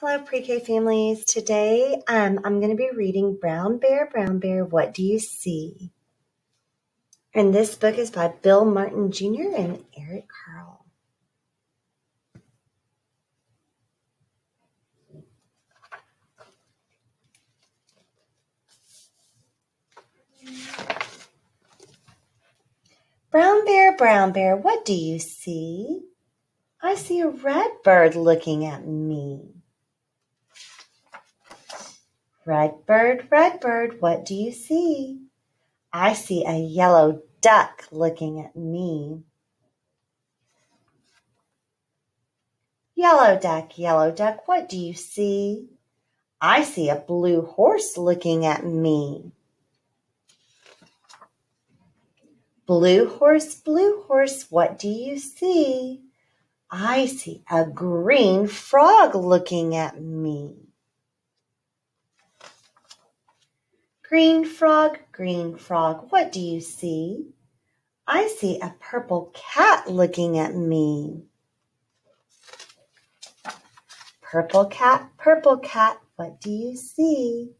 Hello, pre-K families. Today um, I'm going to be reading Brown Bear, Brown Bear, What Do You See? And this book is by Bill Martin Jr. and Eric Carle. Brown Bear, Brown Bear, what do you see? I see a red bird looking at me. Red bird, red bird, what do you see? I see a yellow duck looking at me. Yellow duck, yellow duck, what do you see? I see a blue horse looking at me. Blue horse, blue horse, what do you see? I see a green frog looking at me. Green frog, green frog, what do you see? I see a purple cat looking at me. Purple cat, purple cat, what do you see?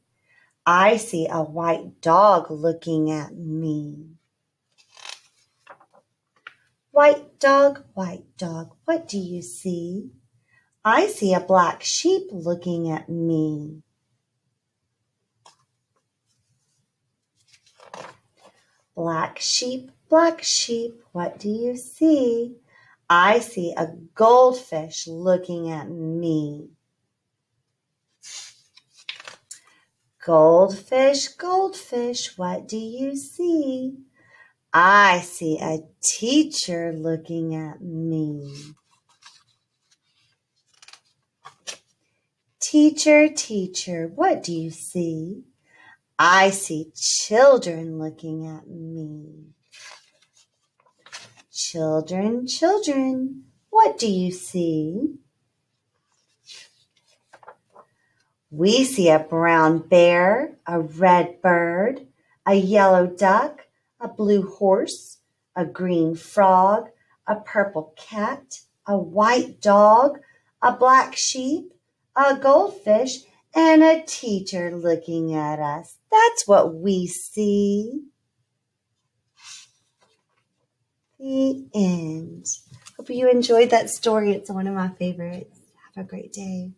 I see a white dog looking at me. White dog, white dog, what do you see? I see a black sheep looking at me. Black sheep, black sheep, what do you see? I see a goldfish looking at me. Goldfish, goldfish, what do you see? I see a teacher looking at me. Teacher, teacher, what do you see? I see children looking at me. Children, children, what do you see? We see a brown bear, a red bird, a yellow duck, a blue horse, a green frog, a purple cat, a white dog, a black sheep, a goldfish, and a teacher looking at us. That's what we see. The end. Hope you enjoyed that story. It's one of my favorites. Have a great day.